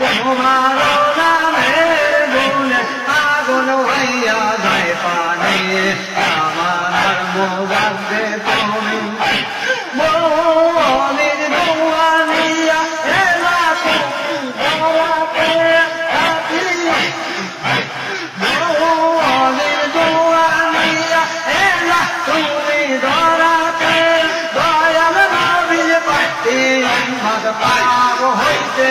তোমার নামের গুণে আগুন হইয়া যায় পানি আমার মোগাবে তুমি মনির দুয়ানিয়া এলা তুমি মনির দুয়ানিয়া এলা তুমি ধরাতে দয়াল নবীর পাতি মগ পাব হইতে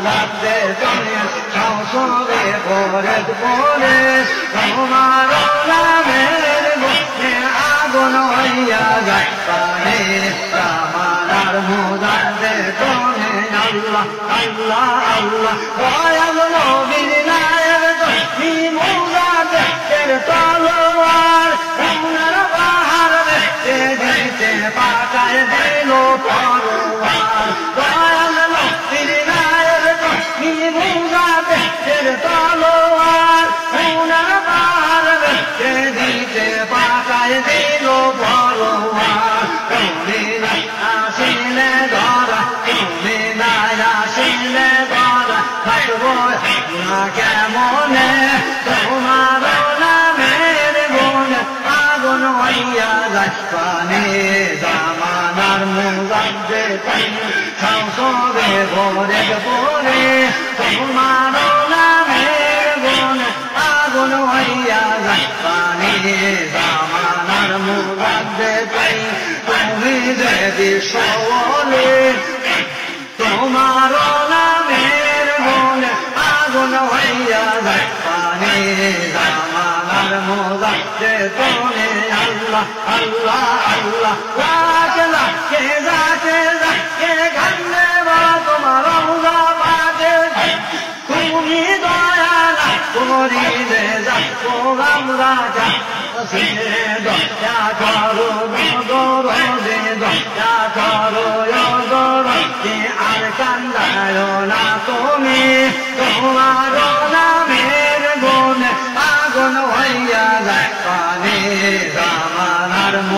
মোলাতে তুমি সংসবে পরে পরে তোমার নামের গুণে আগুন হইয়া যায়। পানি আমার মোলাতে তুমি আল্লাহ আল্লাহ আল্লাহ। দয়াল নবীর নায়ের মোলাতে তের তলোয়ার উনার বাহার দেখতে দিতে পাকায় দিল পরোয়ার। থাকব না কেমনে তোমার নামের গুণ আগুন হইয়া যায় জামানার মুগাদ্দে সংসবে ভরে পরে তোমার নামের গুণ আগুন হইয়া যায় পানি জামানার মুগাদ্দে তুমি যদি সওয়ালে زمان مزدون الله الله الله ذاك ذاك ذاك ذاك غن وطم روضا بعد كوني ضايا كوني ذاك غمزا سيد يا كارو مدور زيد يا كارو يا دور في أركان لا يناتوني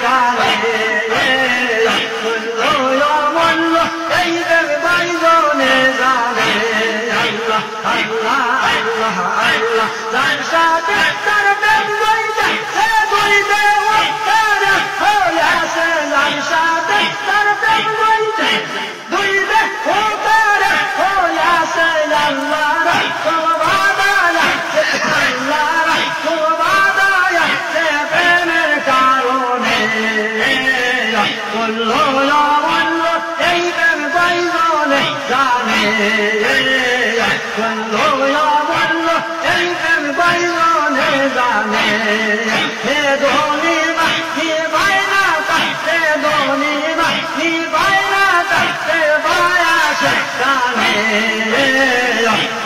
Charlie. Allah lối Allah, văn lo anh em bay lo nề ra nề nề đồ ni mà ni bay na tay nề đồ ni mà ni bay na tay nề bay à sẽ ra nề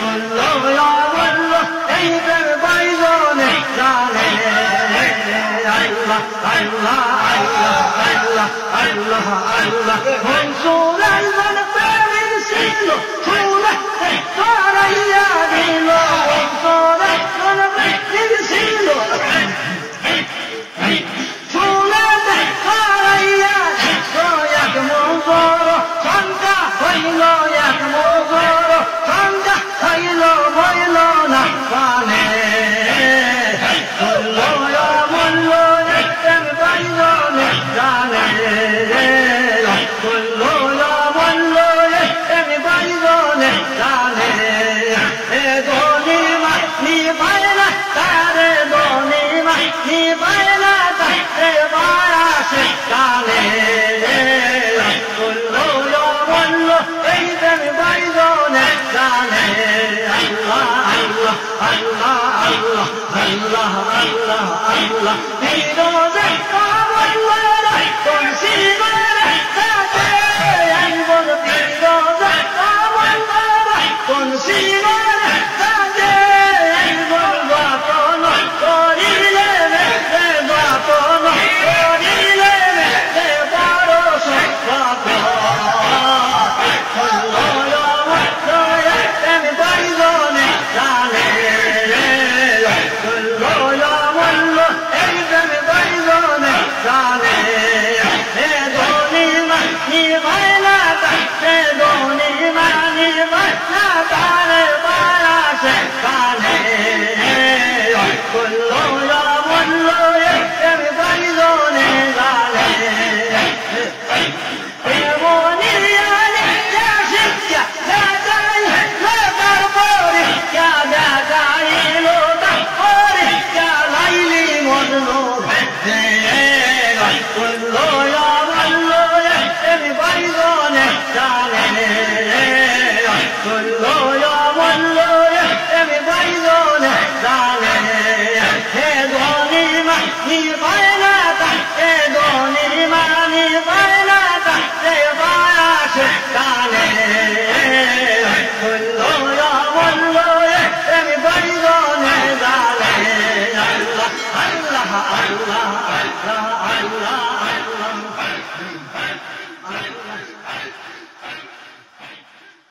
quần lối lo Allah Allah Allah em bay lo nề ra nề Allah Allah Allah Allah Allah Allah Allah Hey! Allah, Allah, Allah, Allah, Allah. Hey, Allah, i'm gonna Allah, I see that.